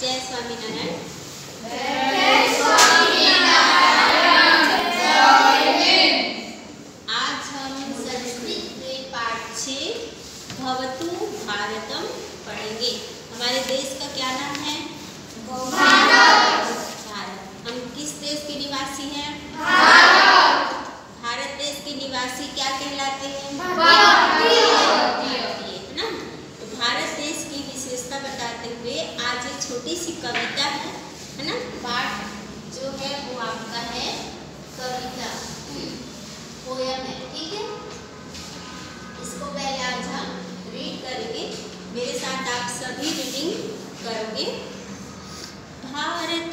जय स्वामीनारायण आज हम भारतम पढ़ेंगे। हमारे देश का क्या नाम है भारत हम किस देश के निवासी हैं भारत देश के निवासी क्या कहलाते हैं भारतीय है ना तो भारत देश की विशेषता बताते हुए आज एक छोटी सी कविता है है ना पाठ जो है वो आपका है कविता पोयम है ठीक है इसको पहले आज हम रीड करेंगे मेरे साथ आप सभी रीडिंग करोगे? भारतम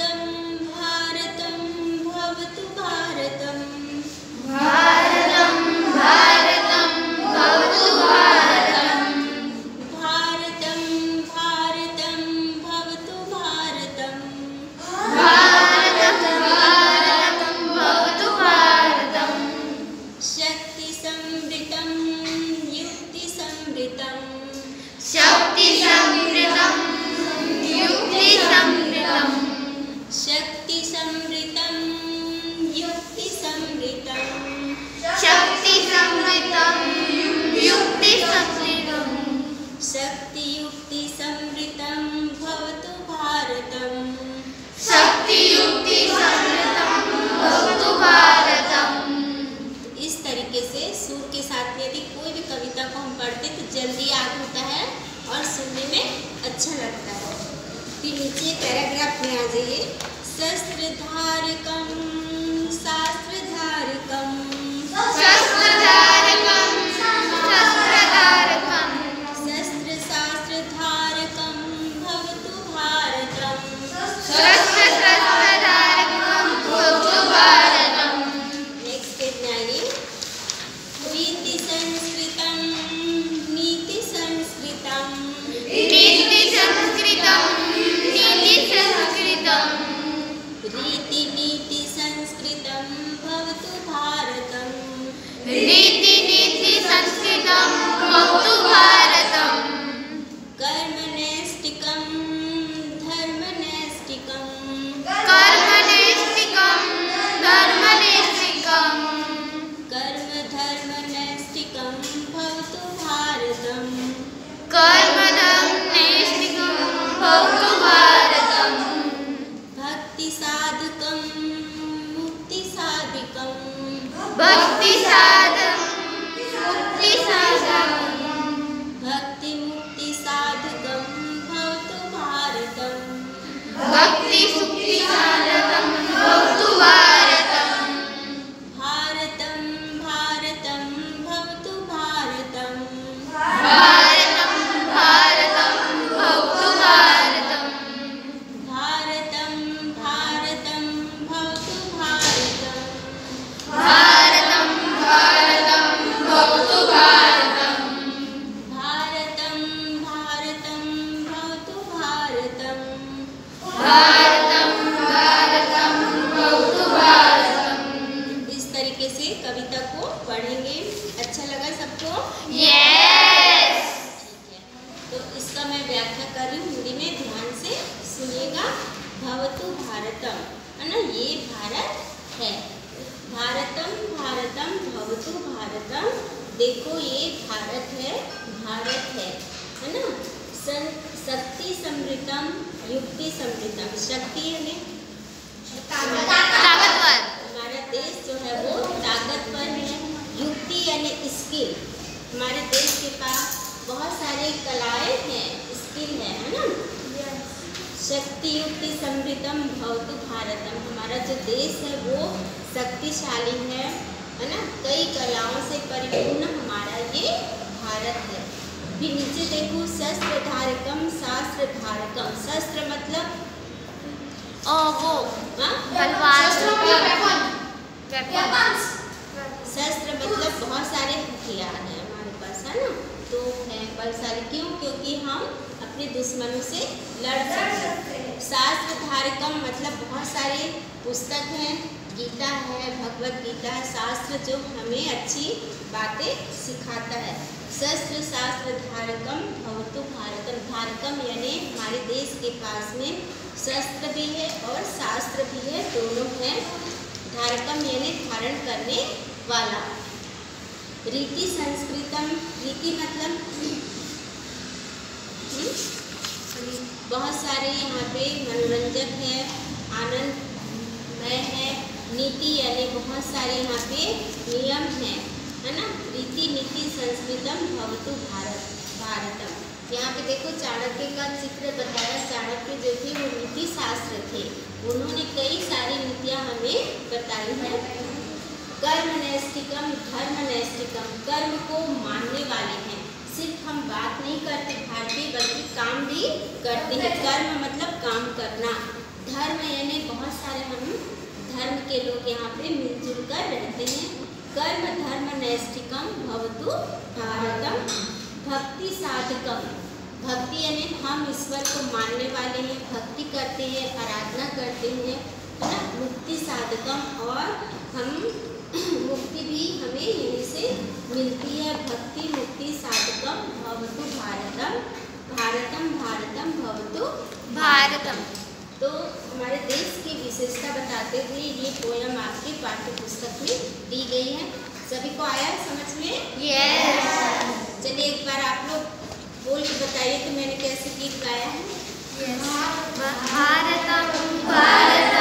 साथ यदि कोई भी कविता को हम पढ़ते तो जल्दी याद होता है और सुनने में अच्छा लगता है। फिर नीचे पैराग्राफ में आ जाइए। शस्त्र कर्मणैष्टिकं धर्मनैष्टिकं। कर्मणैष्टिकम धर्मनैष्टिकम कर्म धर्मनैष्टिकं भवतु भारतम्। भवतु इस तरीके से कविता को पढ़ेंगे। अच्छा लगा सबको? यस ठीक है। तो इसका मैं व्याख्या कर रही हूँ। हिंदी में ध्यान से सुनिएगा। भवतु भारतम। है ना ये भारत है। भारतम भारतम भवतु भारतम। देखो ये भारत है भारत है। है ना? शक्ति समृतम युक्ति समृद्धम शक्ति यानी? ताकतवर। हमारा देश जो है वो ताकतवर है। युक्ति यानी स्किल। हमारे देश के पास बहुत सारे कलाएँ हैं स्किल है है ना? शक्ति युक्ति समृद्धम भवतु भारतम। हमारा जो देश है वो शक्तिशाली है है ना? कई कलाओं से परिपूर्ण हमारा ये भारत है। फिर नीचे देखो शस्त्र धारकम शास्त्र धारकम शस्त्र मतलब ओ वो तलवार शस्त्र मतलब बहुत सारे हथियार हैं हमारे पास है ना? तो है बहुत सारे। क्यों? क्योंकि हम अपने दुश्मनों से लड़ सकते हैं। शास्त्र धारकम मतलब बहुत सारे पुस्तक हैं गीता है भगवत गीता है। शास्त्र जो हमें अच्छी बातें सिखाता है। शस्त्र शास्त्र धारकम भवतु भारतम धारकम यानी हमारे देश के पास में शस्त्र भी है और शास्त्र भी है, दोनों है धारकम यानी धारण करने वाला रीति संस्कृतम, रीति मतलब हम्म? बहुत सारे यहाँ पे मनोरंजक है, आनंदमय है, नीति यानी बहुत सारे यहाँ पे नियम हैं है ना? रीति नीति संस्कृतम भवतु भारत, भारतम। यहाँ पे देखो, चाणक्य का चित्र बताया, चाणक्य जो थे, वो नीति शास्त्र थे। उन्होंने कई सारी नीतियाँ हमें बताई हैं। कर्म नैष्टिकम धर्म नैष्टिकम कर्म को मानने वाले हैं। सिर्फ़ हम बात नहीं करते भारतीय, बल्कि काम भी करते हैं। कर्म मतलब काम करना। धर्म यानी बहुत सारे हम, धर्म के लोग यहाँ पे मिलजुल कर रहते हैं। कर्म धर्म नैष्टिकम भवतु भारतम भक्ति साधकम भक्ति यानी हम ईश्वर को मानने वाले हैं भक्ति करते हैं आराधना करते हैं है ना? मुक्ति साधकम और हम मुक्ति भी हमें यहीं से मिलती है। भक्ति मुक्ति साधकम भवतु भारतम। भारतम भारतम भवतु भारतम। तो विशेषता बताते हुए ये पोयम आपके पाठ्य पुस्तक में दी गई है। सभी को आया समझ में? यस चलिए एक बार आप लोग बोल के बताइए कि मैंने कैसे गीत गाया है। भारतम भारत